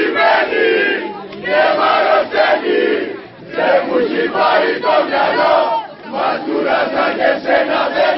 κειμένη και μαροσένη δεν μου έχει το μυαλό, μα του και σένα δεν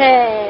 Até!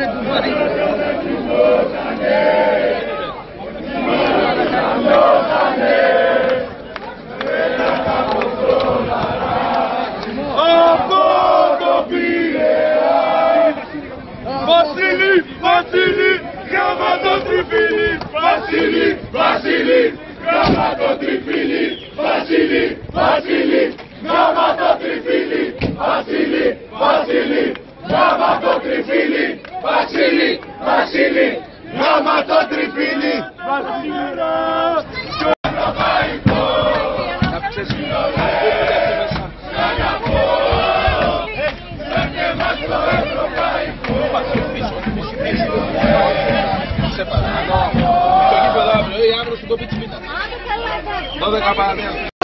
Από το Πειραιά Βασίλη, Βασίλη, γάμα το τριφύλι Βασίλη, Βασίλη, γάμα το τριφύλι Βασίλη, Βασίλη, γάμα το τριφύλι Βασίλη, Βασίλη, γάμα το τριφύλι Βασίλη, Βασίλη, γάμα το τριφύλι Βασίλη, Σε παρακαλώ. Το γήπεδο αύριο ή αύριο στην κοπή της μήνας. 12 παραδείγματα.